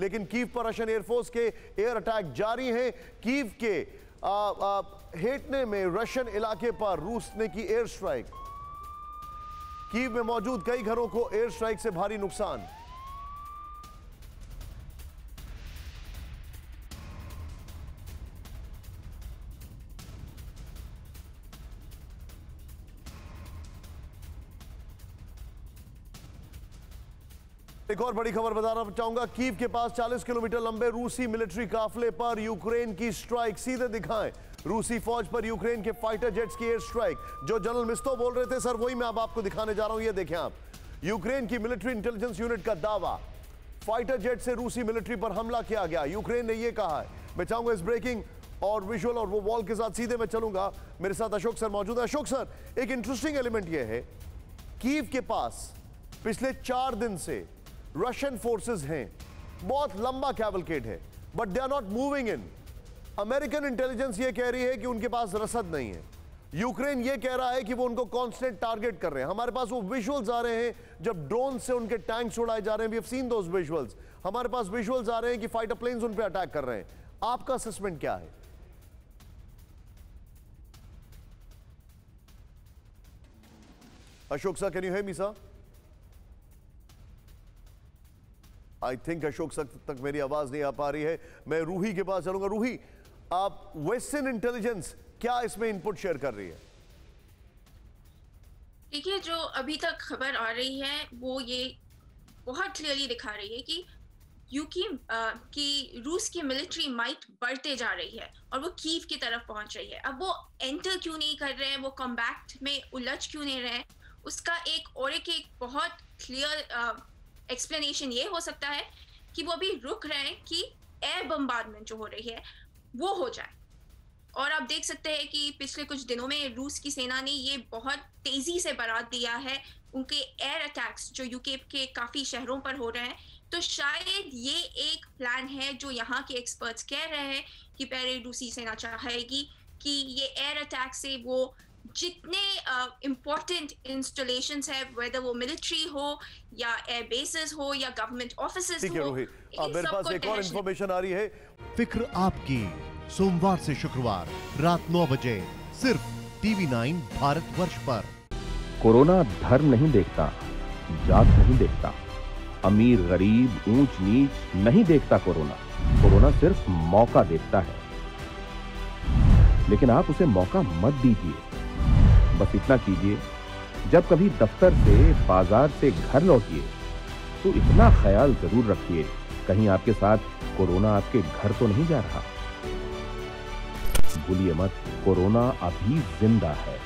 लेकिन कीव पर Russian air force के एयर अटैक जारी हैं। कीव के आ, आ, हेटने में रशियन इलाके पर रूस ने की एयर स्ट्राइक। कीव में मौजूद कई घरों को एयर स्ट्राइक से भारी नुकसान। एक और बड़ी खबर बताना चाहूँगा। कीव के पास 40 किलोमीटर लंबे रूसी मिलिट्री काफले पर यूक्रेन की स्ट्राइक सीधे दिखाएँ। रूसी फौज पर यूक्रेन के फाइटर जेट्स की एयर स्ट्राइक। जो जनरल मिस्तो बोल रहे थे, सर, वही मैं अब आपको दिखाने जा रहा हूँ, ये देखें आप। यूक्रेन की मिलिट्री इंटेलिजेंस यूनिट का दावा, फाइटर जेट से रूसी मिलिट्री पर हमला किया गया। यूक्रेन ने यह कहा है। मैं चाहूँगा इस ब्रेकिंग और विजुअल और वो वॉल के साथ सीधे मैं चलूँगा। मेरे साथ अशोक सर मौजूद है। अशोक सर, एक इंटरेस्टिंग एलिमेंट यह है। कीव के पास पिछले चार दिन से रशियन फोर्सेस हैं। बहुत लंबा कैवलकेट है but they are not moving in American intelligence ये कह रही है कि उनके पास रसद नहीं है। यूक्रेन ये कह रहा है कि वो उनको कांस्टेंट टारगेट कर रहे हैं। हमारे पास वो विजुअल्स आ रहे हैं, जब ड्रोन से उनके टैंक्स उड़ाए जा रहे हैं। We have seen those visuals हमारे पास विजुअल्स आ रहे हैं कि फाइटर प्लेन्स उन पर अटैक कर रहे हैं। आपका असेसमेंट क्या है? Ashok sir can you hear me sir I think Ashok sir तक मेरी आवाज़ नहीं आ पा रही है। मैं रूही के पास चलूँगा। रूही, आप वेस्टर्न इंटेलिजेंस क्या इसमें इनपुट शेयर कर रही है? देखिए, जो अभी तक खबर आ रही है, वो ये बहुत क्लियरली दिखा रही है कि यूकी की रूस की मिलिट्री माइट बढ़ते जा रही है और वो कीव की तरफ़ पहुँच रही है। अब वो एंटर क्यों नहीं कर रहे हैं? वो कॉम्बैक्ट में उलझ क्यों नहीं रहे उसका एक और एक बहुत क्लियर एक्सप्लेनेशन ये हो सकता है कि वो अभी रुक रहे हैं कि एयर बम्बार्डमेंट जो हो रही है, वो हो जाए। और आप देख सकते हैं कि पिछले कुछ दिनों में रूस की सेना ने ये बहुत तेज़ी से बढ़ा दिया है, उनके एयर अटैक्स जो यूके के काफ़ी शहरों पर हो रहे हैं। तो शायद ये एक प्लान है जो यहाँ के एक्सपर्ट्स कह रहे हैं कि पहले रूसी सेना चाहेगी कि ये एयर अटैक से वो जितने इम्पोर्टेंट uh, इंस्टॉलेशंस है वेदर वो मिलिट्री हो या एयर बेसिस हो या गवर्नमेंट ऑफ़िस ठीक है रोहित। अब मेरे पास एक और इंफॉर्मेशन आ रही है। फ़िक्र आपकी। सोमवार से शुक्रवार रात नौ बजे सिर्फ़ टीवी नाइन भारत वर्ष पर। कोरोना धर्म नहीं देखता जात नहीं देखता। अमीर गरीब ऊंच नीच नहीं देखता कोरोना। कोरोना सिर्फ़ मौका देखता है। लेकिन आप उसे मौका मत दीजिए। बस इतना कीजिए, जब कभी दफ्तर से, बाज़ार से घर लौटिए तो इतना ख्याल ज़रूर रखिए, कहीं आपके साथ कोरोना आपके घर तो नहीं जा रहा। भूलिए मत, कोरोना अभी ज़िंदा है।